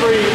free